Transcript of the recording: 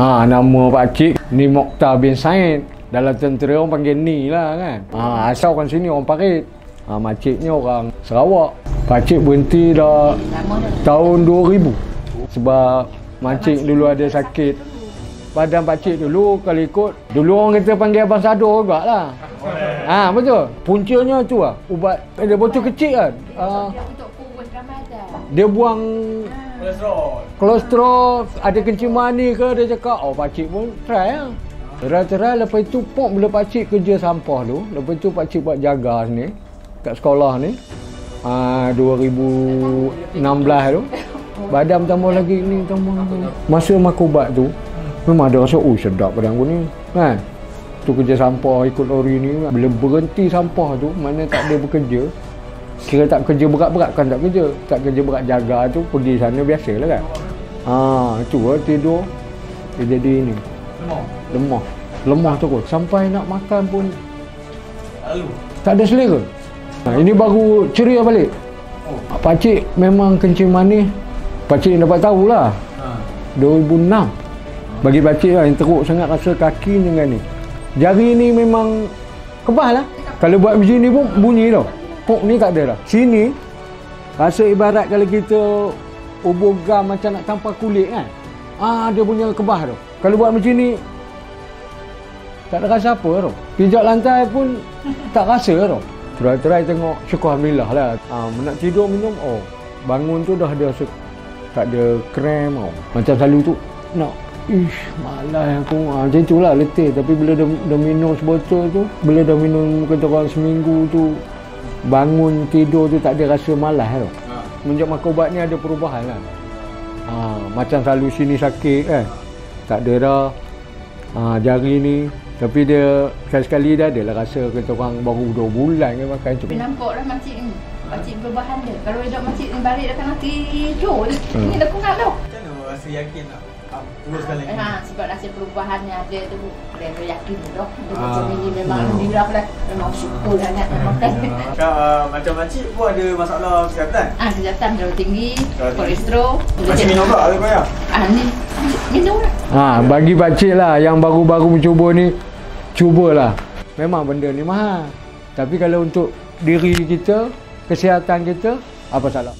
Ha, nama Pak Cik ni Mokhtar bin Said. Dalam tentera orang panggil ni lah kan. Ha, asal orang sini orang parit. Ha, makcik ni orang Sarawak. Pak Cik berhenti dah tahun 2000. Sebab makcik dulu ada sakit. Badan Pak Cik dulu kalau ikut. Dulu orang kata panggil Abang Sado juga lah. Ha, betul. Puncanya tu lah. Ubat. Ada botol kecil kan. Ha, Dia dia buang kolesterol. Ada kencing manis ke dia cakap oh pakcik pun try lah. Try-try lepas itu pop bila pakcik kerja sampah tu lepas tu pakcik buat jaga sini kat sekolah ni uh, 2016 tu badan tambah lagi ni tambah lagi. Masa makan ubat tu memang ada rasa oh sedap badan aku ni. Kan? Tu kerja sampah ikut lori ni. Bila berhenti sampah tu mana tak ada bekerja kira tak kerja berat-berat kan tak kerja. Tak kerja berat jaga tu pergi sana biasalah kan. Ha tu lah tidur. Dia jadi ni. Lemah. Lemah. Terus. Sampai nak makan pun Lalu. tak ada selera. Ha, ini baru ceria balik. Pakcik memang kencing manis. Pakcik dapat tahulah. Ha. 2006 bagi pakcik lah yang teruk sangat rasa kaki dengan ni. Jari ni memang kebal lah. Kalau buat macam ni pun bunyi tau Pok ni tak ada dah. Sini rasa ibarat kalau kita ubur gam macam nak tampar kulit kan? Ah dia punya kebah tu. Kalau buat macam ni tak ada rasa apa tau pijak lantai pun tak rasa tau try-try tengok syukur Alhamdulillah lah. Ah, nak tidur minum oh bangun tu dah rasa tak ada krem tau macam selalu tu nak Ish, malas aku. Ha, macam tu lah letih. Tapi bila dah, dah minum sebotol tu, bila dah minum kata orang seminggu tu, bangun tidur tu tak ada rasa malas tau. Ha. Semenjak makan ubat ni ada perubahan lah. Ha, macam selalu sini sakit kan. Tak ada dah. Ha, jari ni. Tapi dia sekali-sekali dah ada lah rasa kata orang baru 2 bulan ke makan tu. Tapi nampak dah makcik ni. Makcik perubahan dia. Kalau dia makcik ni balik dah kena tidur. Hmm. Ni dah kurang dah. Macam mana rasa yakin nak ah, teruskan lagi? Ha, sebab rasa perubahannya ada tu. Dia yakin dah. Dia Ah. macam ni memang alhamdulillah lah. Memang syukur sangat memang kan. Kak, ah, macam makcik pun ada masalah kesihatan. Ah, kesihatan darah tinggi, kolesterol. Makcik minum tak ada koyak? Ah, ni minum lah. Ha, bagi pakcik lah yang baru-baru mencuba ni, cubalah. Memang benda ni mahal. Tapi kalau untuk diri kita, kesihatan kita, apa salah?